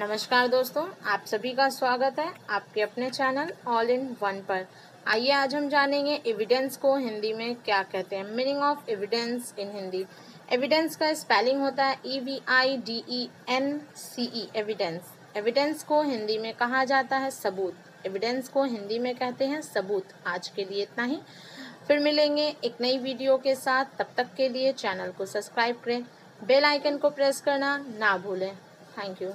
नमस्कार दोस्तों, आप सभी का स्वागत है आपके अपने चैनल ऑल इन वन पर। आइए आज हम जानेंगे एविडेंस को हिंदी में क्या कहते हैं। Meaning of evidence in Hindi evidence का स्पेलिंग होता है E V I D E N C E evidence evidence को हिंदी में कहा जाता है सबूत। एविडेंस को हिंदी में कहते हैं सबूत। आज के लिए इतना ही। फिर मिलेंगे एक नई वीडियो के साथ। तब तक के लिए चैनल को सब्सक्राइब करें। बेल आइकन को प्रेस करना ना भूलें। Thank you